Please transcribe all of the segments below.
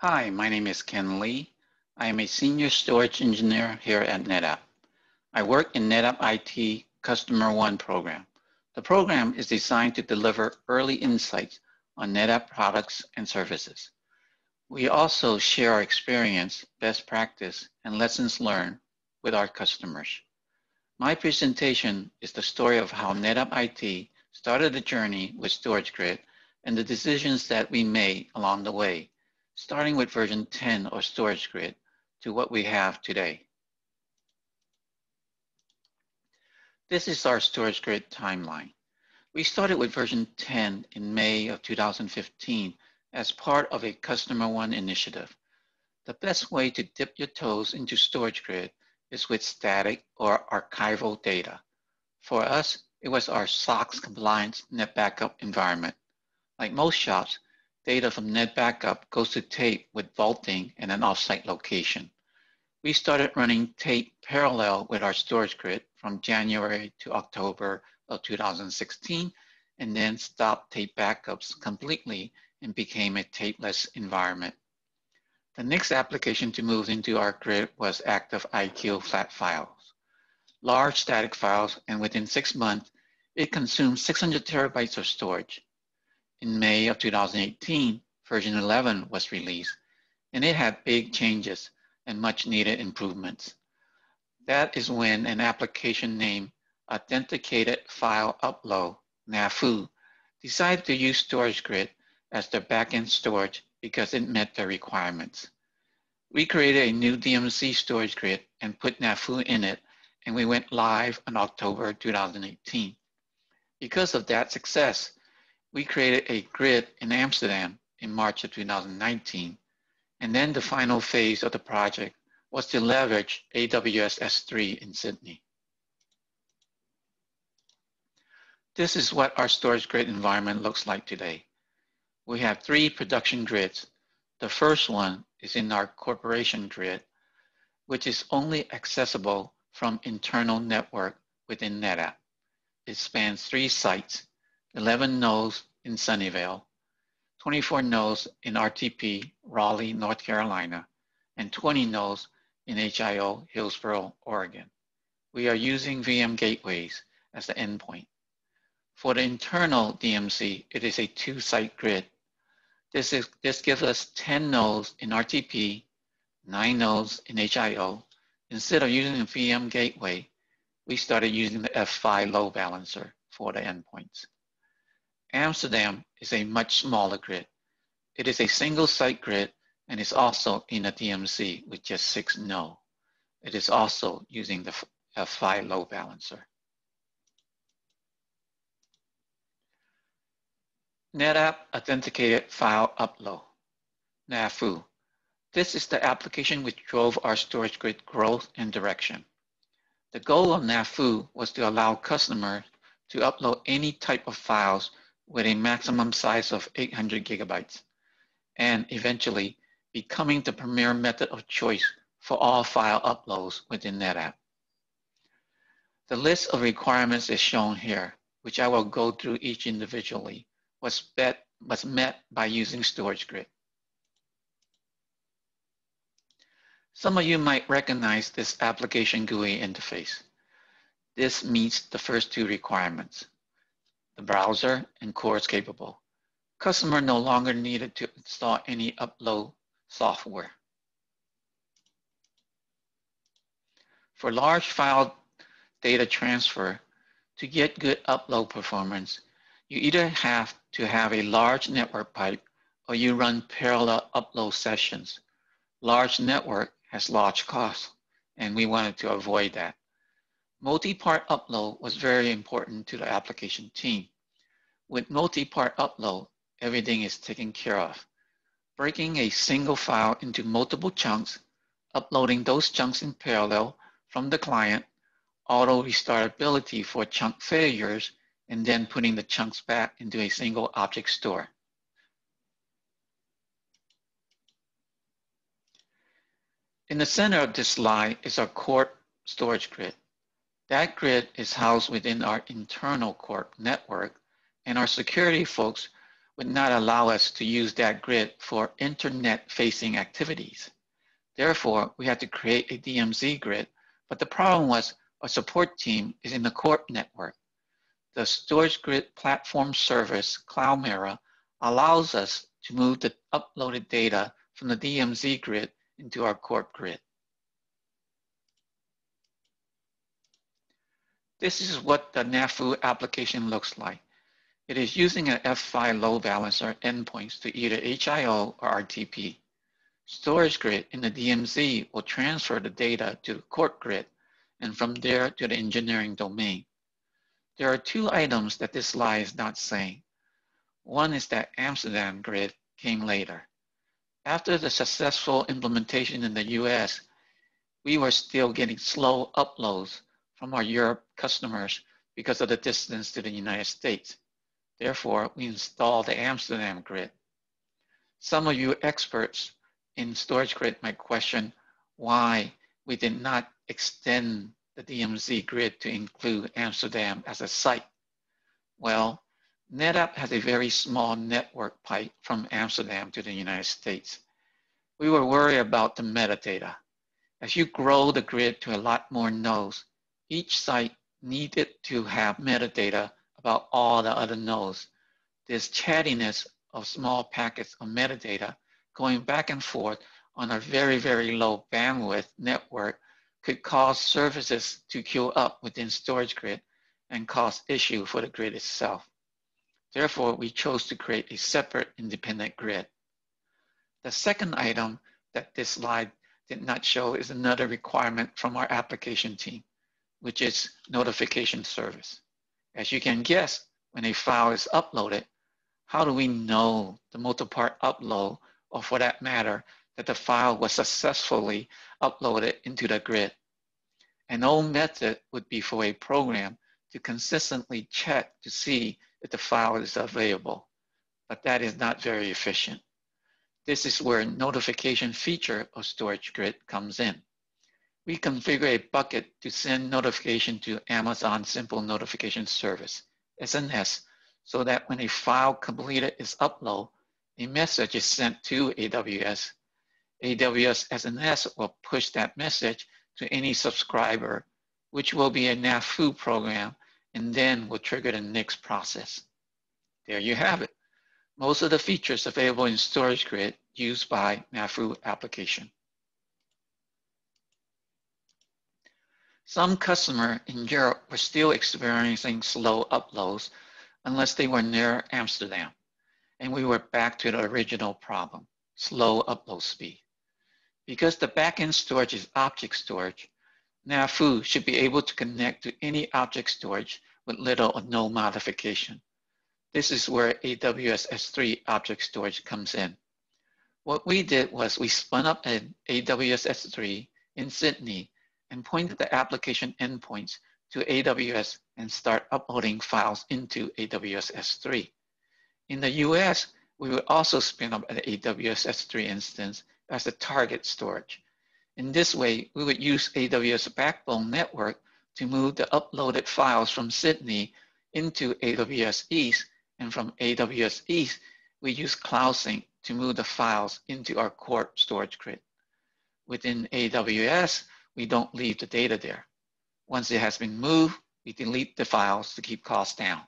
Hi, my name is Ken Lee. I am a senior storage engineer here at NetApp. I work in NetApp IT Customer One program. The program is designed to deliver early insights on NetApp products and services. We also share our experience, best practice, and lessons learned with our customers. My presentation is the story of how NetApp IT started the journey with StorageGRID and the decisions that we made along the way, starting with version 10 of StorageGRID to what we have today. This is our Storage Grid timeline. We started with version 10 in May of 2015 as part of a Customer One initiative. The best way to dip your toes into Storage Grid is with static or archival data. For us, it was our SOX compliance NetBackup environment. Like most shops, data from NetBackup goes to tape with vaulting and an offsite location. We started running tape parallel with our storage grid from January to October of 2016, and then stopped tape backups completely and became a tapeless environment. The next application to move into our grid was Active IQ flat files. Large static files, and within six months, it consumed 600 terabytes of storage. In May of 2018, version 11 was released, and it had big changes and much needed improvements. That is when an application named Authenticated File Upload, NAFU, decided to use StorageGRID as their backend storage because it met their requirements. We created a new DMZ storage grid and put NAFU in it, and we went live in October 2018. Because of that success, we created a grid in Amsterdam in March of 2019, and then the final phase of the project was to leverage AWS S3 in Sydney. This is what our storage grid environment looks like today. We have three production grids. The first one is in our corporation grid, which is only accessible from internal network within NetApp. It spans three sites, 11 nodes in Sunnyvale, 24 nodes in RTP, Raleigh, North Carolina, and 20 nodes in HIO, Hillsboro, Oregon. We are using VM gateways as the endpoint. For the internal DMZ, it is a two-site grid this, is, this gives us 10 nodes in RTP, nine nodes in HIO. Instead of using a VM gateway, we started using the F5 load balancer for the endpoints. Amsterdam is a much smaller grid. It is a single site grid and is also in a DMZ with just six nodes. It is also using the F5 load balancer. NetApp Authenticated File Upload, NAFU. This is the application which drove our storage grid growth and direction. The goal of NAFU was to allow customers to upload any type of files with a maximum size of 800 gigabytes, and eventually becoming the premier method of choice for all file uploads within NetApp. The list of requirements is shown here, which I will go through each individually was, bet, was met by using StorageGRID. Some of you might recognize this application GUI interface. This meets the first two requirements. The browser and CORS capable. Customer no longer needed to install any upload software. For large file data transfer, to get good upload performance, you either have to have a large network pipe or you run parallel upload sessions. Large network has large costs, and we wanted to avoid that. Multi-part upload was very important to the application team. With multi-part upload, everything is taken care of. Breaking a single file into multiple chunks, uploading those chunks in parallel from the client, auto restartability for chunk failures, and then putting the chunks back into a single object store. In the center of this slide is our core storage grid. That grid is housed within our internal core network, and our security folks would not allow us to use that grid for internet-facing activities. Therefore, we had to create a DMZ grid, but the problem was our support team is in the Corp network. The storage grid platform service, CloudMirror, allows us to move the uploaded data from the DMZ grid into our Corp grid. This is what the NAFU application looks like. It is using an F5 load balancer endpoints to either HIO or RTP. Storage grid in the DMZ will transfer the data to the court grid and from there to the engineering domain. There are two items that this slide is not saying. One is that Amsterdam grid came later. After the successful implementation in the US, we were still getting slow uploads from our Europe customers because of the distance to the United States. Therefore, we installed the Amsterdam grid. Some of you experts in storage grid might question why we did not extend the DMZ grid to include Amsterdam as a site. Well, NetApp has a very small network pipe from Amsterdam to the United States. We were worried about the metadata. As you grow the grid to a lot more nodes, each site needed to have metadata about all the other nodes. This chattiness of small packets of metadata going back and forth on a very, very low bandwidth network could cause services to queue up within storage grid and cause issue for the grid itself. Therefore, we chose to create a separate independent grid. The second item that this slide did not show is another requirement from our application team, which is notification service. As you can guess, when a file is uploaded, how do we know the multi-part upload, or for that matter, that the file was successfully uploaded into the grid? An old method would be for a program to consistently check to see if the file is available, but that is not very efficient. This is where notification feature of Storage Grid comes in we configure a bucket to send notification to Amazon Simple Notification Service, SNS, so that when a file completed is upload, a message is sent to AWS. AWS SNS will push that message to any subscriber, which will be a NAFU program, and then will trigger the next process. There you have it. Most of the features available in Storage Grid used by NAFU application. Some customers in Europe were still experiencing slow uploads unless they were near Amsterdam. And we were back to the original problem, slow upload speed. Because the backend storage is object storage, NAFU should be able to connect to any object storage with little or no modification. This is where AWS S3 object storage comes in. What we did was we spun up an AWS S3 in Sydney and point the application endpoints to AWS and start uploading files into AWS S3. In the US, we will also spin up an AWS S3 instance as a target storage. In this way, we would use AWS Backbone Network to move the uploaded files from Sydney into AWS East, and from AWS East, we use CloudSync to move the files into our core storage grid. Within AWS, we don't leave the data there. Once it has been moved, we delete the files to keep costs down.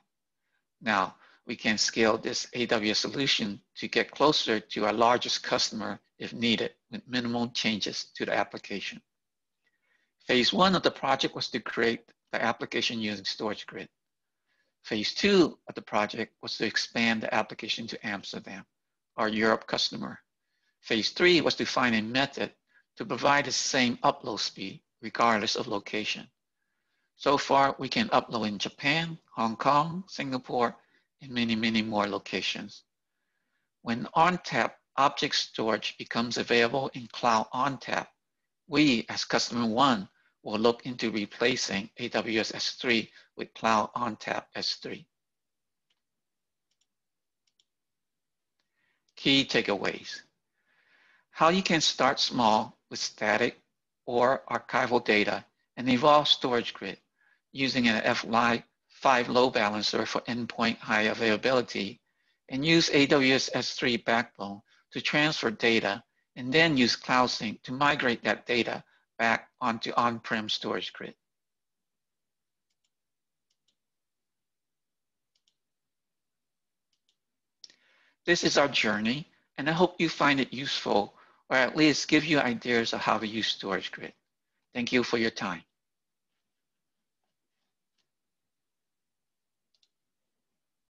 Now, we can scale this AWS solution to get closer to our largest customer if needed with minimal changes to the application. Phase one of the project was to create the application using Storage Grid. Phase two of the project was to expand the application to Amsterdam, our Europe customer. Phase three was to find a method to provide the same upload speed regardless of location. So far, we can upload in Japan, Hong Kong, Singapore, and many, many more locations. When ONTAP object storage becomes available in Cloud ONTAP, we as customer one will look into replacing AWS S3 with Cloud ONTAP S3. Key takeaways. How you can start small with static or archival data and evolve storage grid using an F5 load balancer for endpoint high availability, and use AWS S3 Backbone to transfer data and then use Cloud Sync to migrate that data back onto on-prem storage grid. This is our journey, and I hope you find it useful or at least give you ideas of how to use StorageGRID. Thank you for your time.